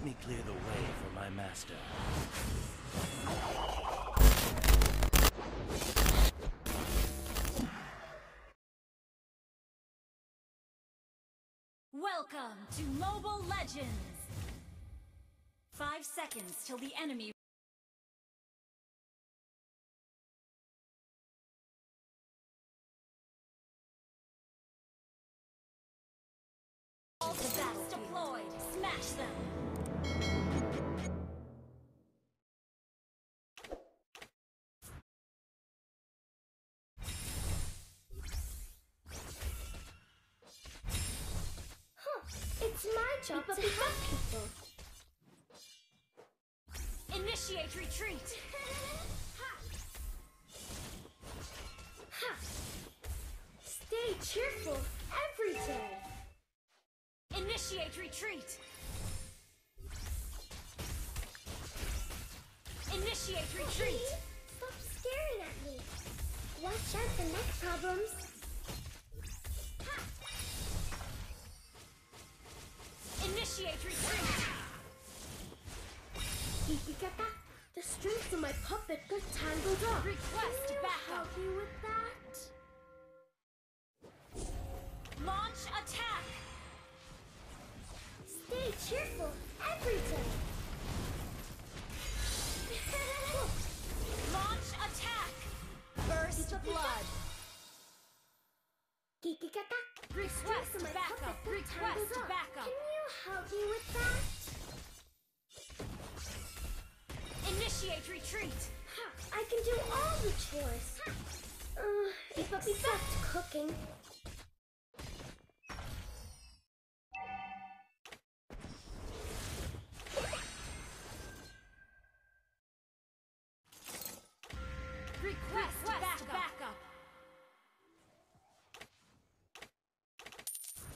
Let me clear the way for my master. Welcome to Mobile Legends! Five seconds till the enemy All the bats deployed! Smash them! My job to people. Initiate retreat! Stay cheerful every day. Initiate retreat! Initiate retreat! Stop staring at me. Watch out for neck problems. Initiate retreat! Kikikata, the strings of my puppet got tangled up. Request Can you backup. help me with that? Launch attack! Stay cheerful every retreat! I can do all the chores. Uh, except cooking. Request, backup.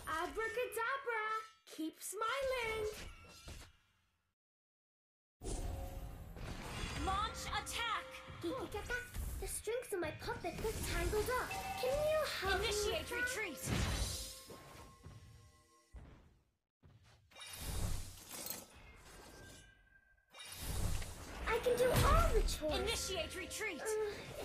Abracadabra! Keep smiling! Launch attack! The strings of my puppet got tangled up. Can you help me Initiate that? retreat! I can do all the chores. Initiate retreat! Uh,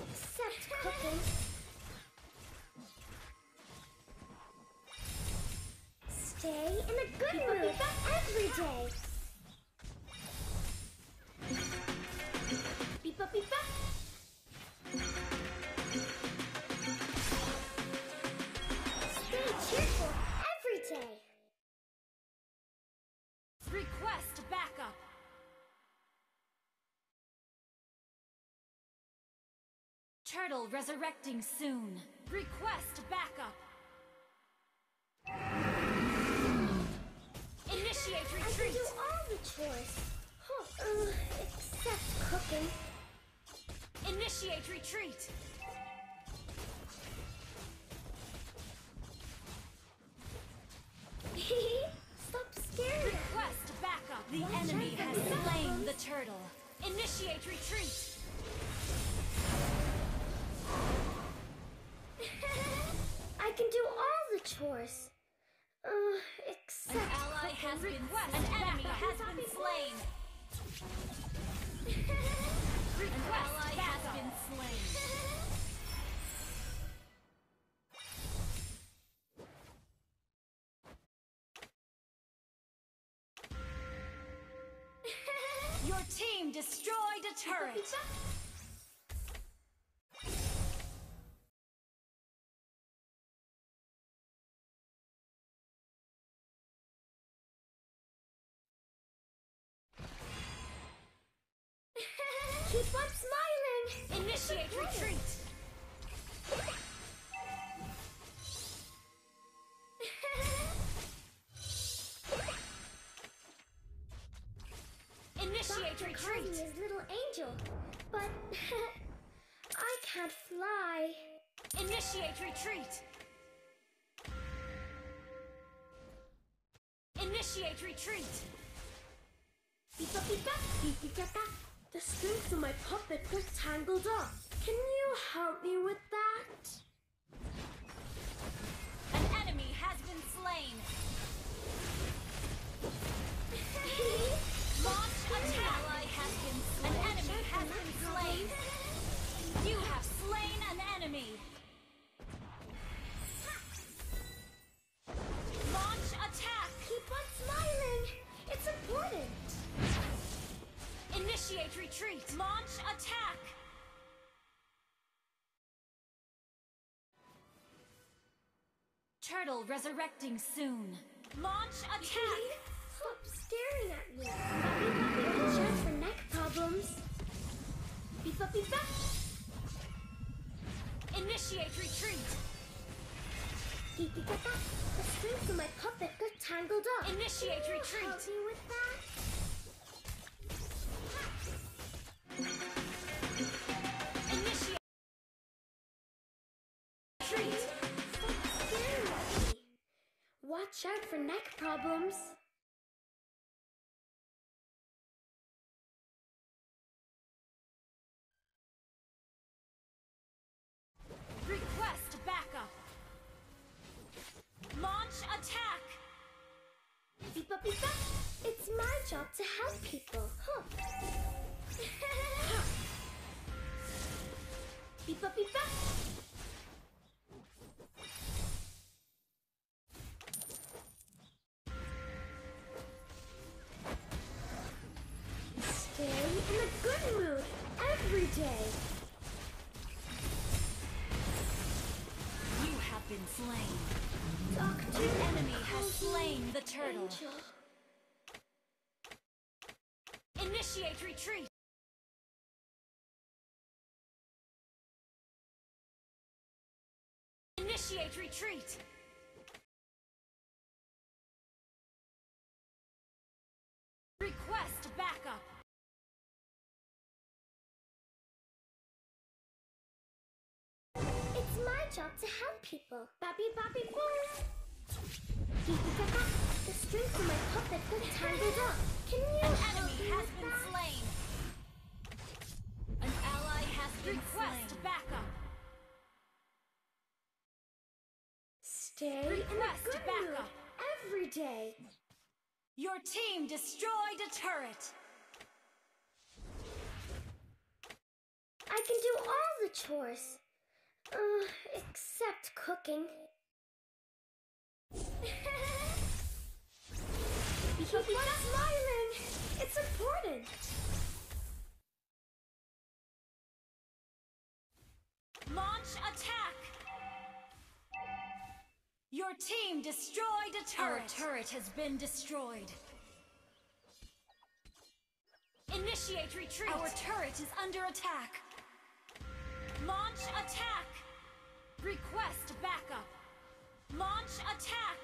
Turtle resurrecting soon. Request backup! Initiate retreat. I do all the chores. Huh, uh, except cooking. Initiate retreat! Stop staring. Request backup! The Watch enemy has slain the turtle. Initiate retreat! I can do all the chores. Uh, except An ally has been An enemy has been slain. An ally has been slain. Your team destroyed a turret. Keep on smiling. Initiate retreat. Initiate me retreat. his little angel, but I can't fly. Initiate retreat. Initiate retreat. Beepa beepa, beepikata. The strings of my puppet got tangled up. Can you help me with that? An enemy has been slain. Retreat! Launch attack! Turtle resurrecting soon. Launch attack! Stop staring at me. Bobby Bobby can chat for neck problems. Beep up beep up. Initiate retreat! Beep beep up up. The strings of my puppet got tangled up. Initiate retreat. Help me with that? Watch out for neck problems. Request backup! Launch attack! Beep up beep up. It's my job to help people. Huh. beep up been slain. Doctor, enemy has slain the turtle. Angel. Initiate retreat! Initiate retreat! Request It's job to help people. Babby babby boom. Beepy papa. The strings of my puppet got tangled up. Can you An help enemy me has with been that? slain! An ally has been Request backup! Stay in a Request good mood every day. Your team destroyed a turret! I can do all the chores. Uh, except cooking. Keep on smiling. It's important. Launch attack! Your team destroyed a turret. Our turret has been destroyed. Initiate retreat. Our turret is under attack. Launch attack. Request backup. Launch attack.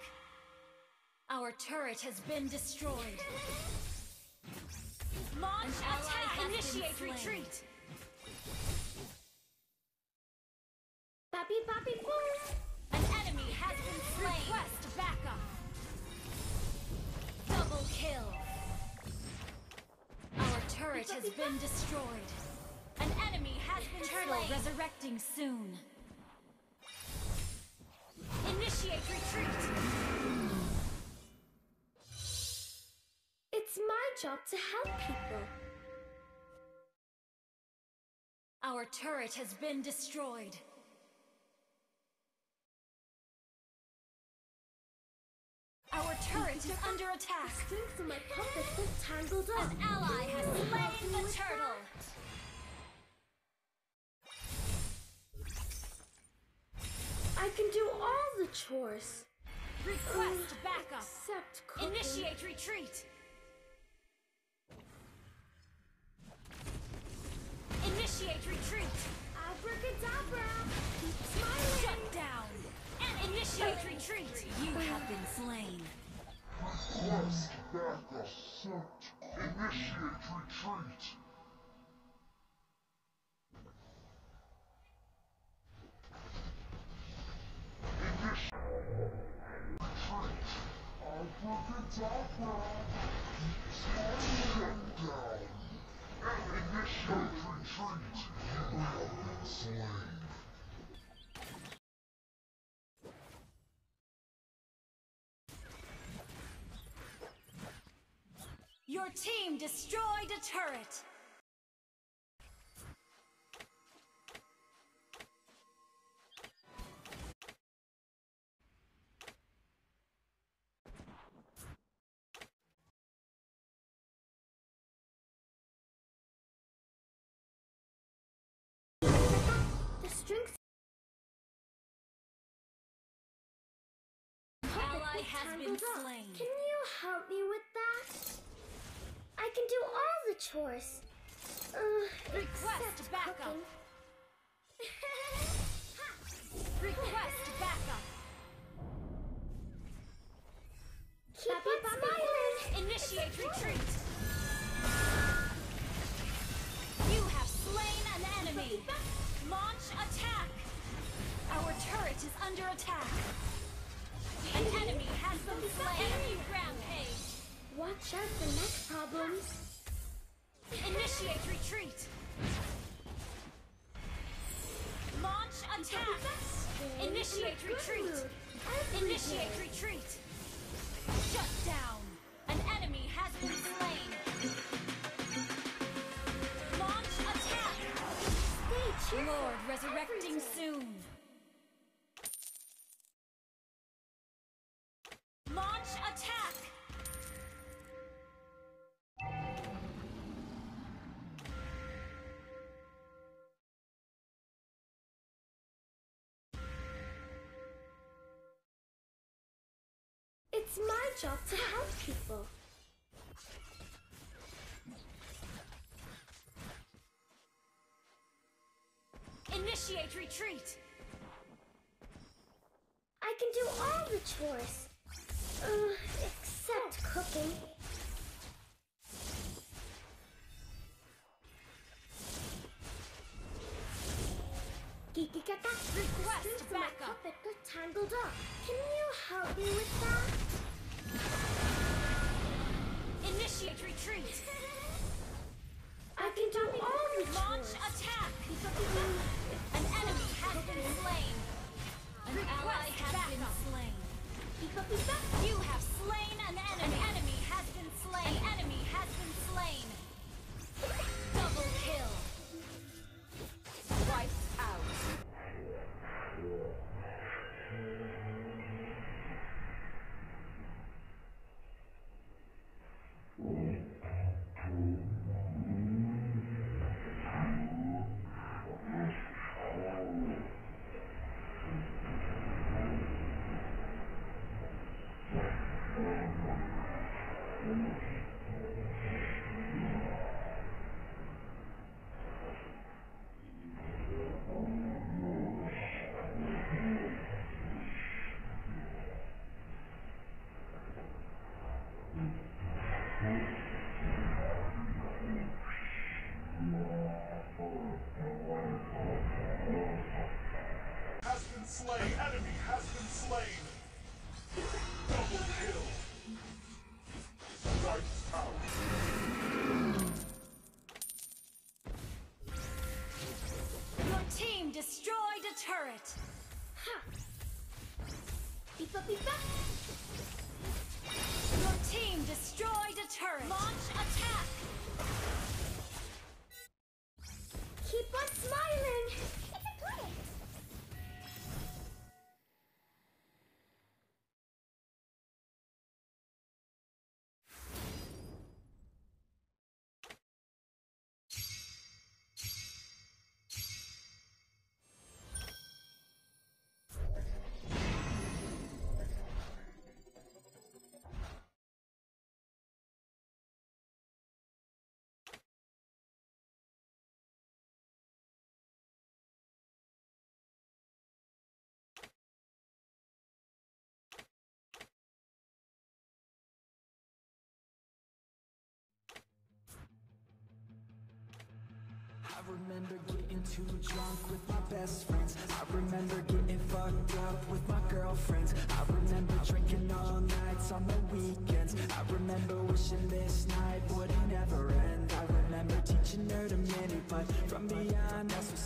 Our turret has been destroyed. Launch attack. Initiate retreat. Babby babby boom. An enemy has been slain. Request backup. Double kill. Our turret has been destroyed. An enemy has been Turtle slain. resurrecting soon. Initiate retreat. It's my job to help people. Our turret has been destroyed. Our turret is under attack. Strings of my puppet tangled up. An ally has slain the turtle. I chores. Request backup. Accept cooking. Initiate retreat. Initiate retreat. Abracadabra. Keep smiling. Shut down. And initiate retreat. You have been slain. Request backup. Accept. Initiate retreat. Your team destroyed a turret! The strength Ally has been slain. Can you help me with that? I can do all the chores. Uh, Request backup. Request backup. Keep on smiling. Initiate retreat. You have slain an enemy. Launch attack. Our turret is under attack. An enemy has been slain. Enemy rampage. Watch out for neck problems. Initiate retreat. Launch attack. Initiate retreat. Initiate retreat. Shut down. An enemy has been slain. Launch attack. Stay cheerful. Lord resurrecting soon. It's my job to help people. Initiate retreat. I can do all the chores. Uh, except cooking. Request strings my backup. puppet got tangled up. Can you help me with that? Retreat. I can do all the Launch attack. An enemy has been slain. An ally has been slain. You have slain an enemy. An enemy has been slain. An enemy has been slain. Slain. Enemy has been slain. Remember getting too drunk with my best friends. I remember getting fucked up with my girlfriends. I remember drinking all nights on the weekends. I remember wishing this night would never end. I remember teaching her to many but from beyond what some